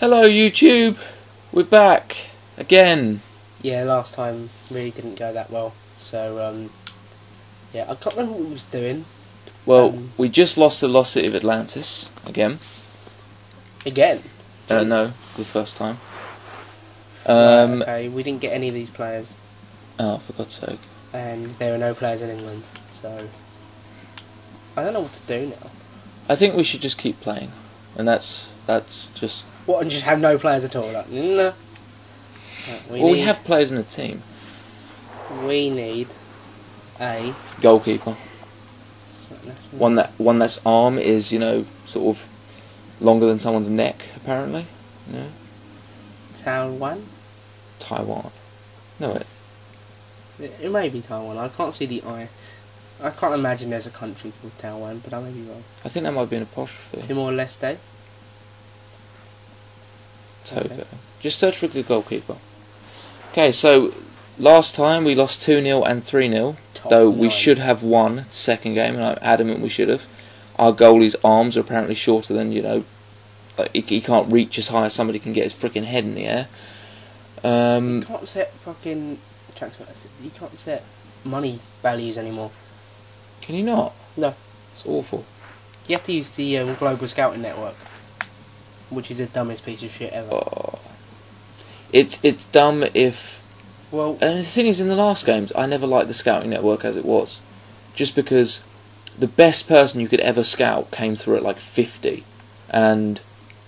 Hello, YouTube. We're back again. Yeah, last time really didn't go that well. So, um, yeah, I can't remember what we was doing. Well, Um, we just lost the Lost City of Atlantis again. Again. Uh, no, the first time. Um, okay, we didn't get any of these players, oh, for God's sake. and there were no players in England. So, I don't know what to do now. I think we should just keep playing, and that's that's just. What, and just have no players at all? Like, no. We well, need, we have players in the team. We need a Goalkeeper, one that one that's arm is you know sort of longer than someone's neck apparently. Know, Taiwan. Taiwan. No, it. It, it may be Taiwan. I can't see the eye. I can't imagine there's a country called Taiwan, but I may be wrong. I think that might be an apostrophe. Timor Leste. Togo. Okay. Just search for the goalkeeper. Okay, so last time we lost 2 0 and 3 0, Top though we should have won the second game, and I'm adamant we should have. Our goalie's arms are apparently shorter than, you know, like he, he can't reach as high as somebody can get his freaking head in the air. You Um, can't set fucking transfer. You can't set money values anymore. can you not? No. It's awful. You have to use the um, global scouting network, which is the dumbest piece of shit ever. Oh. It's, it's dumb if Well, And the thing is, in the last games, I never liked the scouting network as it was, just because the best person you could ever scout came through at like fifty, and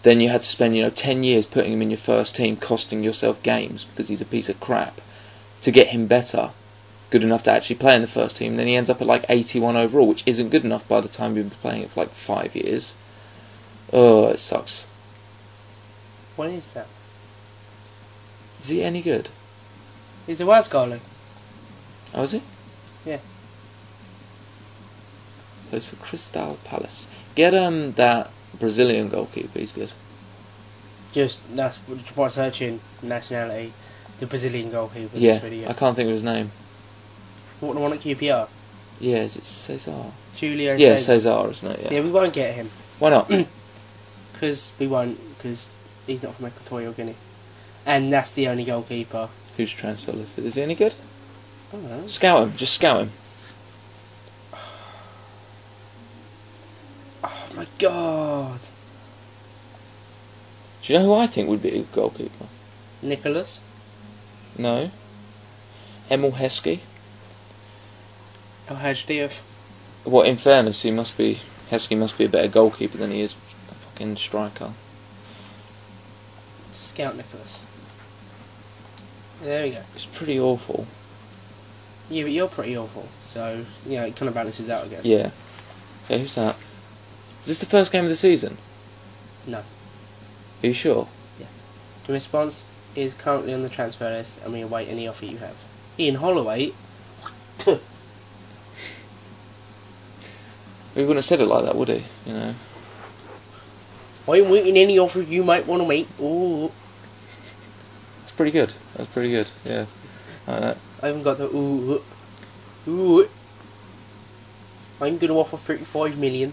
then you had to spend you know ten years putting him in your first team, costing yourself games because he's a piece of crap, to get him better, good enough to actually play in the first team. Then he ends up at like eighty-one overall, which isn't good enough by the time you've been playing it for like five years. Oh, it sucks. What is that? Is he any good? He's a Wales goalie. Oh, is he? Yeah. Plays for Crystal Palace. Get um that Brazilian goalkeeper. He's good. Just that's by searching nationality, the Brazilian goalkeeper. yeah, This video. I can't think of his name. What the one at QPR? Yeah, is it Cesar? Julio. Yeah, Cesar. Cesar, isn't it? Yeah. Yeah, we won't get him Why not? because we won't because he's not from Equatorial Guinea, and that's the only goalkeeper. Who's transfer listed? Is he any good? I don't know. Scout him. Just scout him. Oh my god, Do you know who I think would be a good goalkeeper? Nicholas. No. Emile Heskey. El Hadj Diouf. Well, in fairness, he must be Heskey must be a better goalkeeper than he is a fucking striker. Scout Nicholas. There we go. It's pretty awful. Yeah, but you're pretty awful, so you know it kind of balances out, I guess. Yeah. Okay, who's that? Is this the first game of the season? No. Are you sure? Yeah. The response is currently on the transfer list, and we await any offer you have. Ian Holloway. He wouldn't have said it like that, would he? You know. I'm waiting any offer you might want to make. Ooh. That's pretty good. That's pretty good. Yeah. Like. I haven't got the ooh. Ooh. I'm going to offer 35 million.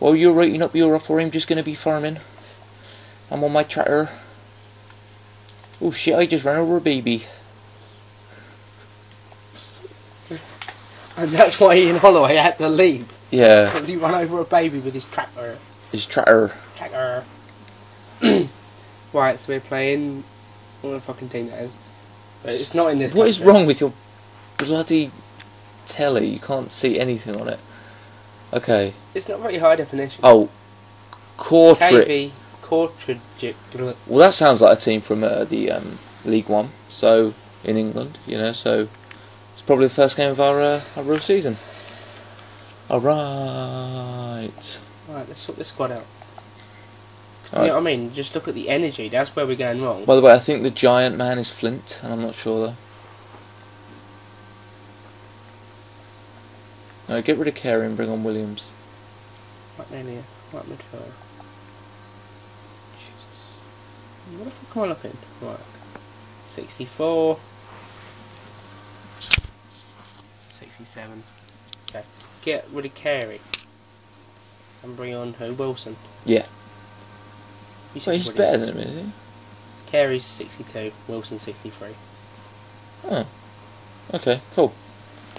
Well, you're writing up your offer. I'm just going to be farming. I'm on my tractor. Oh shit! I just ran over a baby. And that's why Ian Holloway had to leave. Yeah, Because he ran over a baby with his tractor. His tractor. Tractor. right, so we're playing. What the fucking team that is. But it's not in this What is country. wrong with your bloody telly? You can't see anything on it. Okay. It's not very high definition. Oh, Cortrick. KV Kortrijk. Well, that sounds like a team from uh, the um, League One. So in England, you know. So it's probably the first game of our uh, our real season. All right. Right, let's sort this squad out. You know what I mean? Just look at the energy. That's where we're going wrong. By the way, I think the giant man is Flint, and I'm not sure though. No, get rid of Carey and bring on Williams. Right down here. Right midfield. Jesus. What the fuck am I looking? Right. 64. 67. Okay. Get rid of Carey. And bring on who? Wilson. Yeah. You Well, he's better than him, is he? Carey's 62, Wilson 63. Oh. Okay, cool.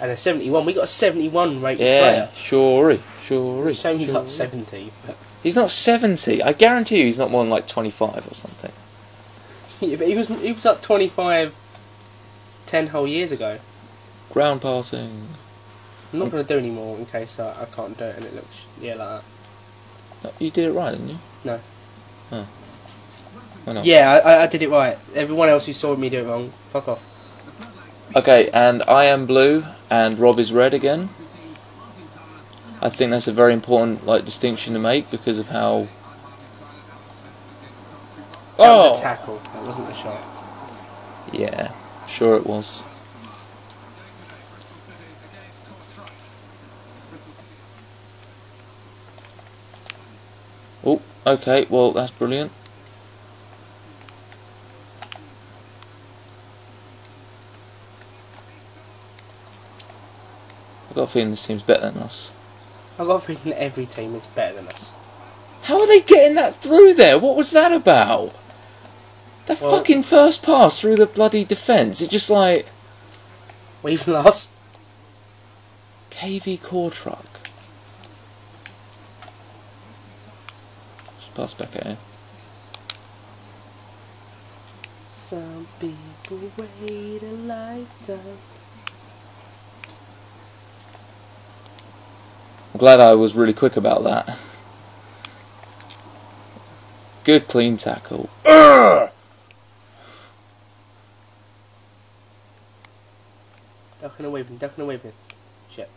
And a 71. We got a 71 rated Yeah, player. sure, sure. Shame he's not 70. But, He's not 70. I guarantee you he's not more than like 25 or something. yeah, but he was he was up 25 10 whole years ago. Ground passing. I'm not going to do any more in case I, I can't do it and it looks yeah like that. You did it right, didn't you? No. Oh. Why not? Yeah, I, I- did it right. Everyone else who saw me do it wrong, fuck off. Okay, and I am blue and Rob is red again. I think that's a very important like distinction to make because of how. That was Oh, a tackle. That wasn't a shot. yeah, sure it was. Oh, okay. Well, that's brilliant. I've got a feeling this team's better than us. I've got a feeling every team is better than us. How are they getting that through there? What was that about? The Well- fucking first pass through the bloody defence. It's just like We've lost. KV core truck. Pass back at him. Some people wait a lifetime. I'm glad I was really quick about that. Good clean tackle. Urgh! Ducking and weaving, ducking and weaving. Shit.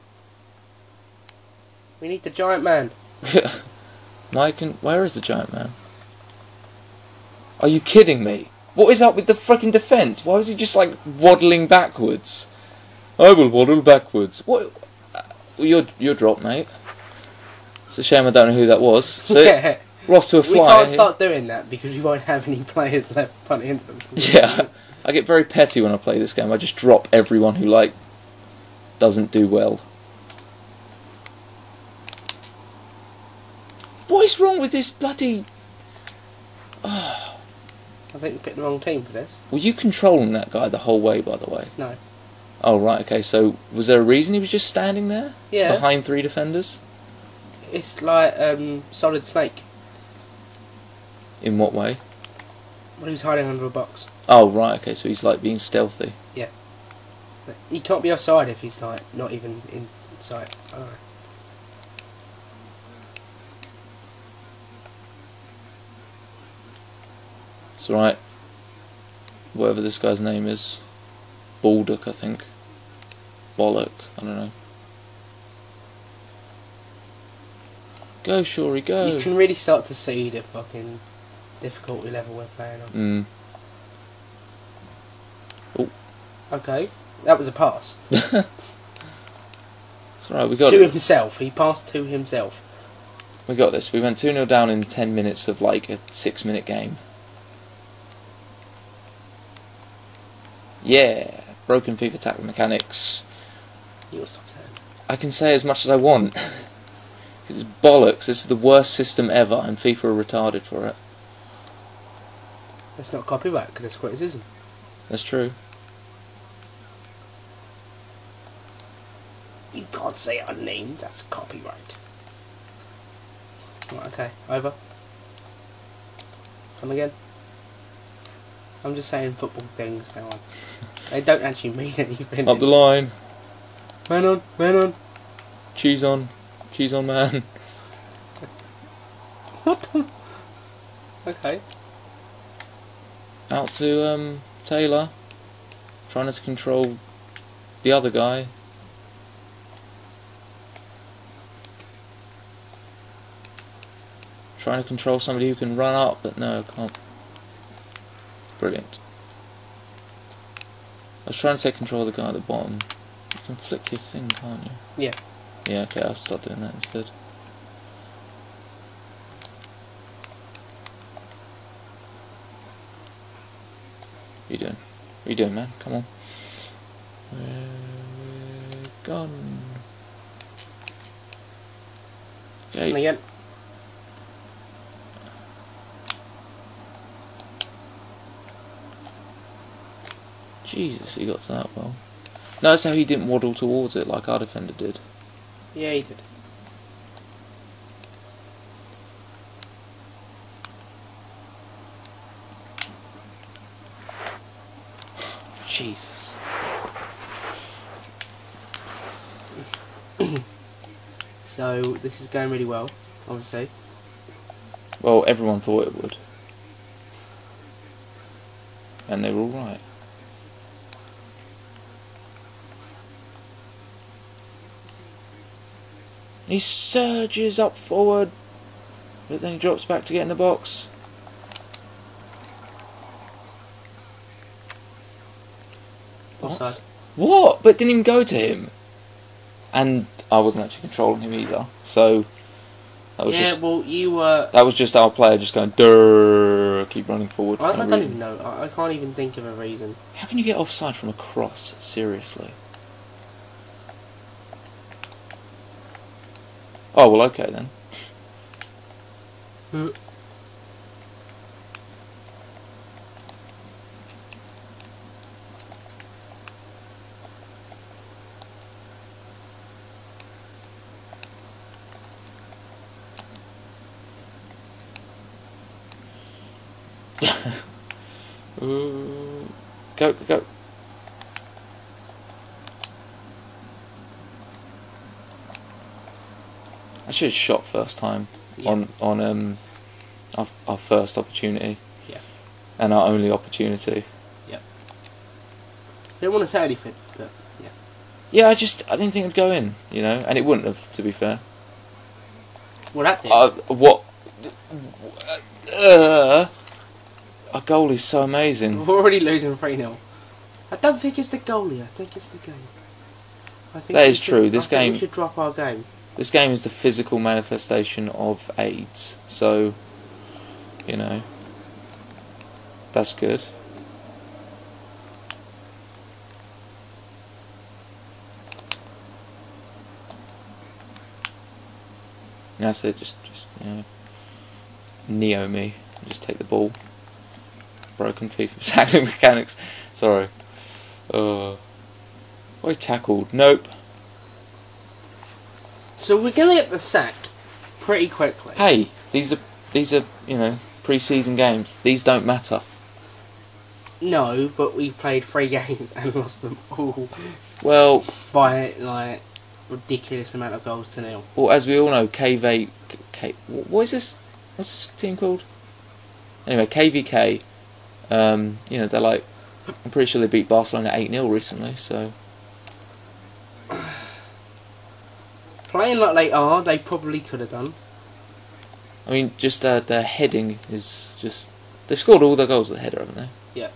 We need the giant man. Mike and where is the giant man? Are you kidding me? What is up with the fucking defence? Why was he just like waddling backwards? I will waddle backwards. What? uh, Well, you're you're dropped, mate. It's a shame I don't know who that was. So yeah. we're off to a fly. We can't start doing that because we won't have any players left punting them. Yeah, I get very petty when I play this game. I just drop everyone who like doesn't do well. What is wrong with this bloody? I think we picked the wrong team for this. Were you controlling that guy the whole way? By the way. No. Oh right, okay. So was there a reason he was just standing there Yeah. behind three defenders? It's like um, Solid Snake. In what way? Well, he was hiding under a box. Oh right, okay. So he's like being stealthy. Yeah. He can't be offside if he's like not even in sight. I don't know. It's alright. Whatever this guy's name is, Baldock, I think. Bollock, I don't know. Go, Shorey, go. You can really start to see the fucking difficulty level we're playing on. Mm. Okay, that was a pass It's alright, we got to it. himself. He passed to himself. We got this. We went 2 0 down in 10 minutes of like a 6 minute game. Yeah, broken FIFA tackle mechanics. You'll stop saying. I can say as much as I want. it's bollocks. This is the worst system ever, and FIFA are retarded for it. It's not copyright because it's criticism. That's true. You can't say our names. That's copyright. Right, okay, over. Come again. I'm just saying football things now. They don't actually mean anything. Up the line. Man on, man on. Cheese on. Cheese on, man. What the? Okay. Out to um, Taylor. Trying to control the other guy. Trying to control somebody who can run up, but no, can't. Brilliant. I was trying to take control of the guy at the bottom. You can flick your thing, can't you? Yeah. Yeah, okay, I'll start doing that instead. What you doing? What you doing, man? Come on. Uh, Where we gone? Come Okay. again. Jesus, he got to that well. Notice how he didn't waddle towards it like our defender did. Yeah, he did. Jesus. So this is going really well, obviously. Well, everyone thought it would. And they were all right. He surges up forward, but then he drops back to get in the box. What? Offside. What? But it didn't even go to him. And I wasn't actually controlling him either. So that was Yeah, just well, you were. that was just our player just going durr, keep running forward. for I, no I don't even know. I, I can't even think of a reason. How can you get offside from a cross? Seriously. Oh well, okay then. Ooh. Uh, uh, go, go. I should have shot first time Yeah. on on um our, our first opportunity. Yeah. And our only opportunity. Didn't want to say anything, but yeah. Yeah, I just I didn't think it'd go in, you know, and it wouldn't have, to be fair. Well, that did. Uh, what? Uh, our goal is so amazing. We're already losing 3 0. I don't think it's the goalie, I think it's the game. I think That should- true, this I game- We should drop our game. This game is the physical manifestation of AIDS, so you know that's good. That's it. Just, just you know, neo me. Just take the ball. Broken FIFA tackling mechanics. Sorry. Uh, he tackled? Nope. So we're going to get the sack pretty quickly. Hey, these are these are you know pre-season games. These don't matter. No, but we played three games and lost them all Well, by like ridiculous amount of goals to nil. well, as we all know, KV, K, what is this? What's this team called? Anyway, KVK. Um, you know they're like, I'm pretty sure they beat Barcelona eight 0 recently. So Playing like they are, they probably could have done. I mean, just their their heading is just they've scored all their goals with a header, haven't they? Yeah.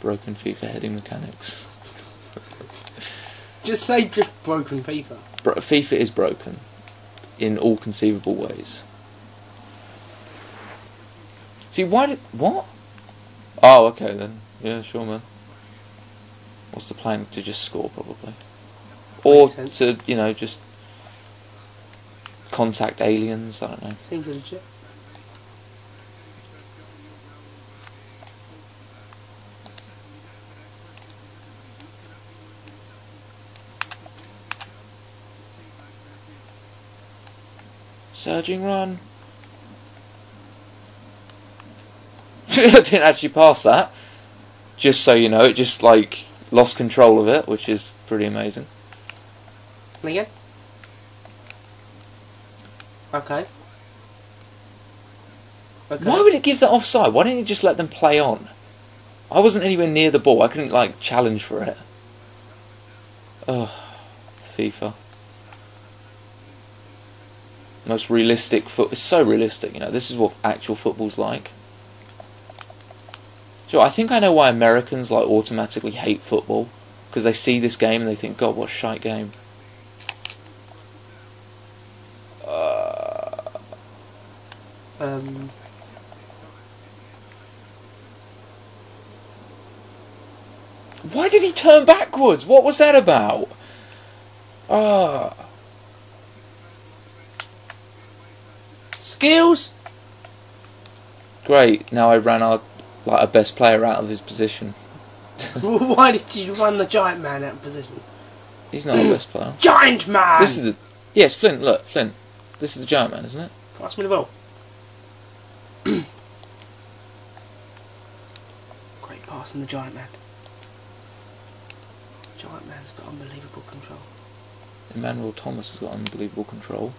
Broken FIFA heading mechanics. Just say just broken FIFA. Bro- FIFA is broken in all conceivable ways. See, why did what? Oh, okay then. Yeah, sure, man. What's the plan? To just score, probably, or to you know just contact aliens. I don't know. Seems legit. Surging run. I didn't actually pass that. Just so you know, it just like lost control of it, which is pretty amazing. Again. Okay. Okay. Why would it give that offside? Why didn't you just let them play on? I wasn't anywhere near the ball. I couldn't like challenge for it. Ugh, FIFA. Most realistic foot. It's so realistic, you know. This is what actual football's like. So I think I know why Americans like automatically hate football because they see this game and they think, God, what a shite game. Um. Why did he turn backwards? What was that about? Ah. Skills. Great. Now I ran our like our best player out of his position. Why did you run the giant man out of position? He's not our best player. Giant man! This is the yes, Flint. Look, Flint. This is the giant man, isn't it? Pass me the ball. Great pass in the giant man. Giant man's got unbelievable control. Emmanuel Thomas has got unbelievable control.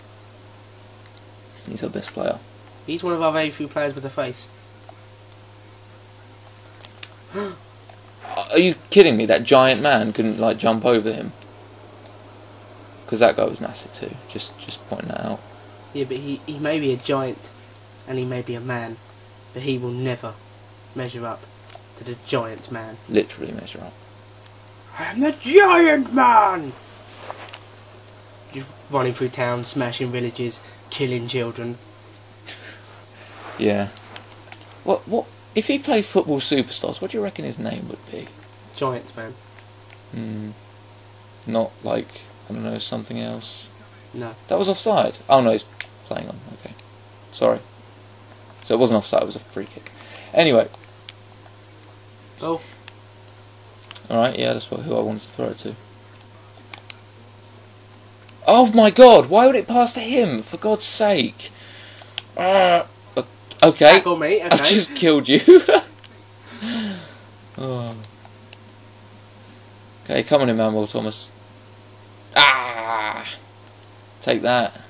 He's our best player. He's one of our very few players with a face. Are you kidding me? That giant man couldn't like jump over him. Because that guy was massive too. Just, just pointing that out. Yeah, but he, he may be a giant and he may be a man, but he will never measure up to the giant man. Literally measure up. I am the giant man! Just running through town, smashing villages, killing children. Yeah. What? What? If he played football superstars, what do you reckon his name would be? Giant man. Hmm. Not like I don't know something else. No. That was offside. Oh no, he's playing on. Okay. Sorry. So it wasn't offside. It was a free kick. Anyway. Oh, All right. Yeah, that's what, who I wanted to throw it to. Oh my God! Why would it pass to him? For God's sake! Uh, okay. tackle me, okay. I've just killed you. oh. Okay, come on, in, Emmanuel Thomas. Ah! Take that.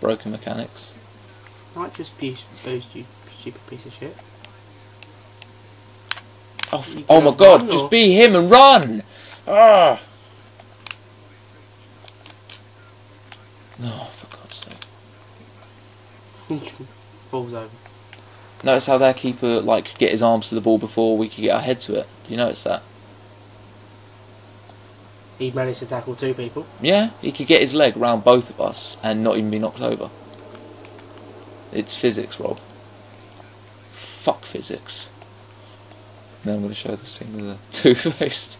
Broken mechanics. Might just be those you, stupid piece of shit. Oh, oh my god, or- just be him and run! Ah! Oh, for God's sake. Falls over. Notice how their keeper, like, could get his arms to the ball before we could get our head to it. Do you notice that? He managed to tackle two people. Yeah, he could get his leg round both of us and not even be knocked over. It's physics, Rob. Fuck physics. Now I'm going to show the scene with the two-faced.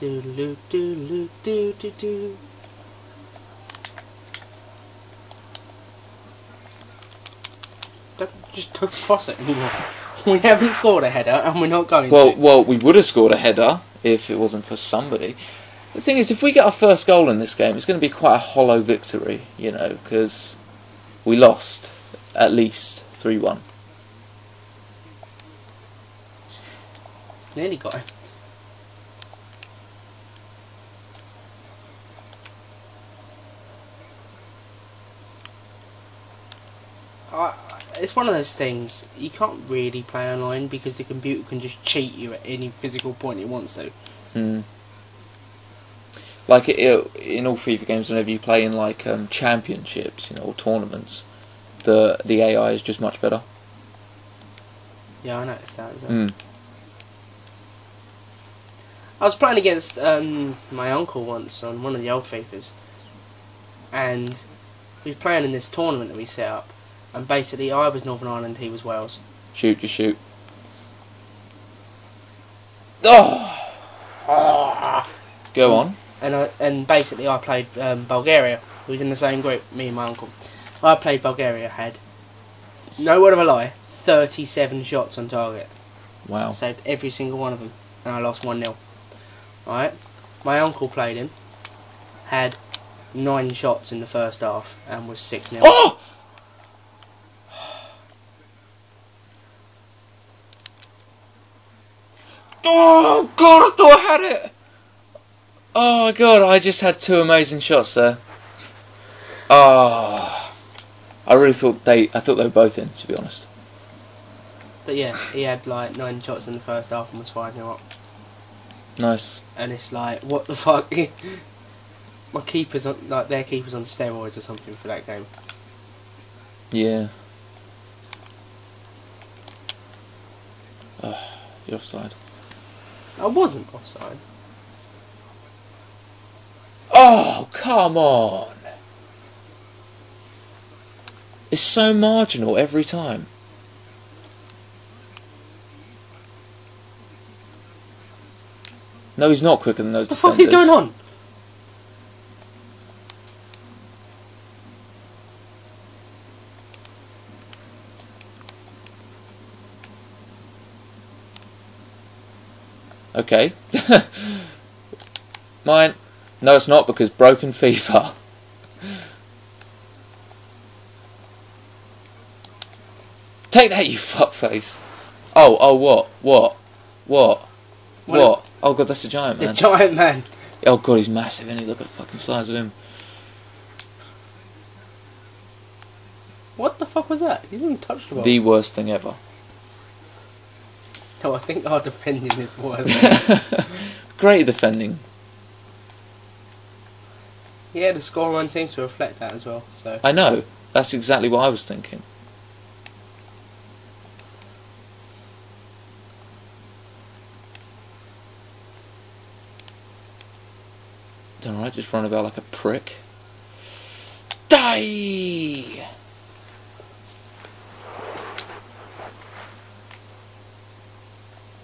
Doodaloo, doodaloo, doo doo doo. Don't, just don't cross it anymore. We haven't scored a header and we're not going Well, to. well, we would have scored a header if it wasn't for somebody. The thing is, if we get our first goal in this game, it's going to be quite a hollow victory, you know, because we lost at least 3 1. Nearly got him. I, it's one of those things you can't really play online because the computer can just cheat you at any physical point it wants to. Mm. Like it, it, in all FIFA games, whenever you play in like um, championships, you know, or tournaments, the the AI is just much better. Yeah, I noticed that as well. Mm. I was playing against um, my uncle once on one of the old FIFAs, and we was playing in this tournament that we set up, and basically I was Northern Ireland, he was Wales. Shoot, just shoot. Oh, go on. And I, and basically I played um, Bulgaria, who was in the same group, me and my uncle. I played Bulgaria, had no word of a lie, 37 shots on target. Wow. Saved every single one of them, and I lost 1 0. Right? My uncle played him, had nine shots in the first half, and was 6 0. Oh! Oh god, I thought I had it! Oh my god, I just had two amazing shots there. Oh, I really thought they, I thought they were both in, to be honest. But yeah, he had like nine shots in the first half and was 5 0 up. Nice. And it's like, what the fuck? My keeper's on, like, their keeper's on steroids or something for that game. Yeah. Oh, you're offside. I wasn't offside. Oh, come on! It's so marginal every time. No, he's not quicker than those What the fuck defenders. is going on? Okay. Mine. No, it's not because broken FIFA. Take that, you fuckface. Oh, oh, what? What? What? What? What? Oh god, that's a giant man. The man. giant man. Oh god, he's massive, isn't he? Look at the fucking size of him. What the fuck was that? He didn't even touch the ball. The worst thing ever. No, I think our defending is worse. Great defending. Yeah, the scoreline seems to reflect that as well. So I know. That's exactly what I was thinking. It's alright, just run about like a prick. Die!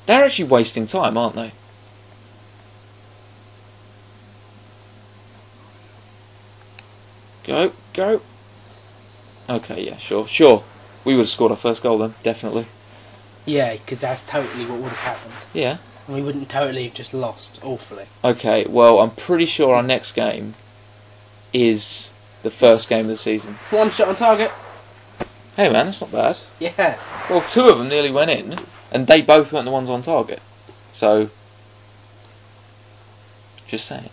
They're actually wasting time, aren't they? Go, go. Okay, yeah, sure, sure. We would have scored our first goal then, definitely. yeah, because that's totally what would have happened. Yeah. And we wouldn't totally have just lost awfully. Okay, well, I'm pretty sure our next game is the first game of the season. One shot on target. Hey man, that's not bad. Yeah. Well, two of them nearly went in, and they both weren't the ones on target. So, just saying.